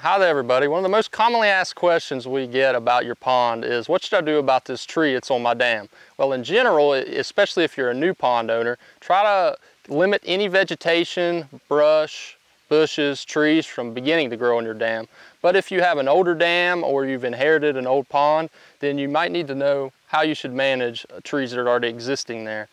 Hi there everybody. One of the most commonly asked questions we get about your pond is what should I do about this tree that's on my dam? Well in general, especially if you're a new pond owner, try to limit any vegetation, brush, bushes, trees from beginning to grow on your dam. But if you have an older dam or you've inherited an old pond, then you might need to know how you should manage uh, trees that are already existing there.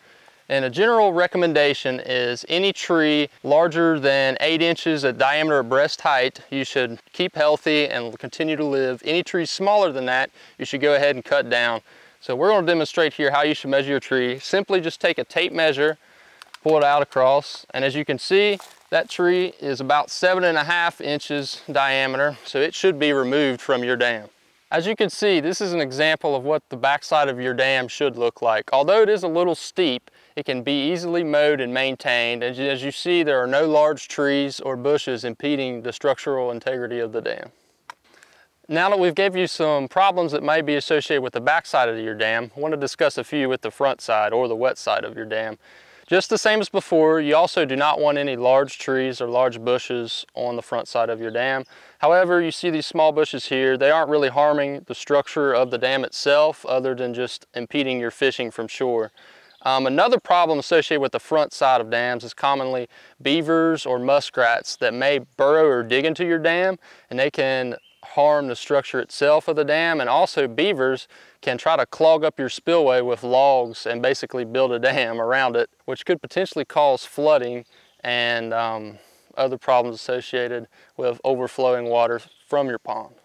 And a general recommendation is any tree larger than eight inches at diameter at breast height, you should keep healthy and continue to live. Any trees smaller than that, you should go ahead and cut down. So we're gonna demonstrate here how you should measure your tree. Simply just take a tape measure, pull it out across, and as you can see, that tree is about seven and a half inches diameter, so it should be removed from your dam. As you can see, this is an example of what the backside of your dam should look like. Although it is a little steep, it can be easily mowed and maintained. As, as you see, there are no large trees or bushes impeding the structural integrity of the dam. Now that we've gave you some problems that may be associated with the backside of your dam, I want to discuss a few with the front side or the wet side of your dam. Just the same as before, you also do not want any large trees or large bushes on the front side of your dam. However, you see these small bushes here, they aren't really harming the structure of the dam itself other than just impeding your fishing from shore. Um, another problem associated with the front side of dams is commonly beavers or muskrats that may burrow or dig into your dam and they can harm the structure itself of the dam and also beavers can try to clog up your spillway with logs and basically build a dam around it which could potentially cause flooding and um, other problems associated with overflowing water from your pond.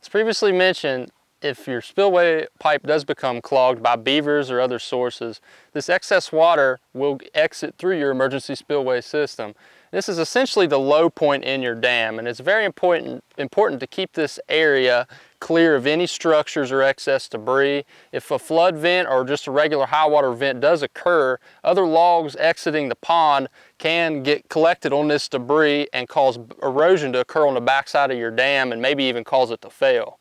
As previously mentioned, if your spillway pipe does become clogged by beavers or other sources, this excess water will exit through your emergency spillway system. This is essentially the low point in your dam and it's very important, important to keep this area clear of any structures or excess debris. If a flood vent or just a regular high water vent does occur, other logs exiting the pond can get collected on this debris and cause erosion to occur on the backside of your dam and maybe even cause it to fail.